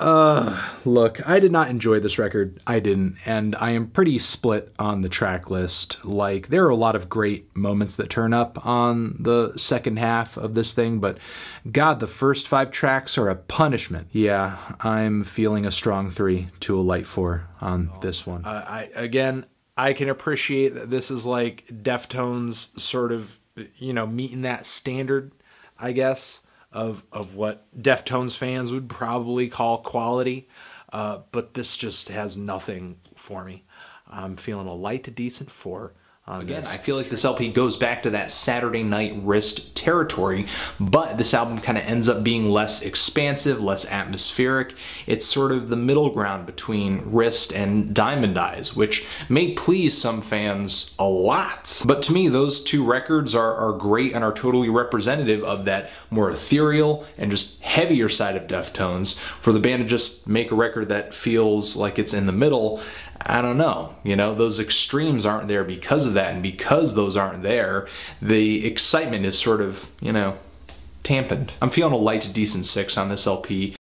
Uh, look, I did not enjoy this record. I didn't. And I am pretty split on the track list. Like, there are a lot of great moments that turn up on the second half of this thing, but God, the first five tracks are a punishment. Yeah, I'm feeling a strong three to a light four on this one. Uh, I again, I can appreciate that this is like Deftones sort of, you know, meeting that standard, I guess of of what Deftones fans would probably call quality. Uh, but this just has nothing for me. I'm feeling a light to decent four. Again, I feel like this LP goes back to that Saturday Night Wrist territory, but this album kind of ends up being less expansive, less atmospheric. It's sort of the middle ground between Wrist and Diamond Eyes, which may please some fans a lot. But to me, those two records are, are great and are totally representative of that more ethereal and just heavier side of Deftones. For the band to just make a record that feels like it's in the middle, I don't know. You know, those extremes aren't there because of that. And because those aren't there, the excitement is sort of, you know, tampened. I'm feeling a light to decent six on this LP.